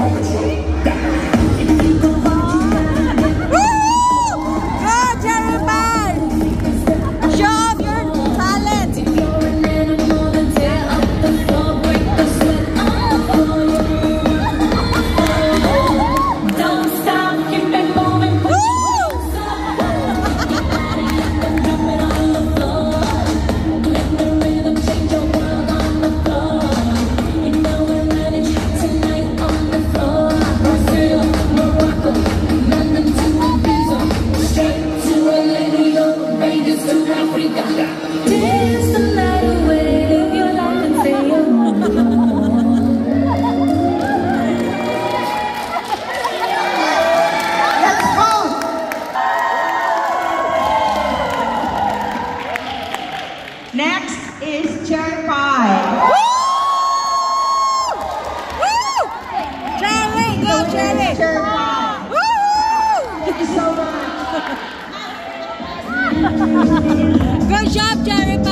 home with you. Is Chair Pai. Charlie, go Charlie. Chair Pai. Woo! Thank you so much. Good job, Charlie.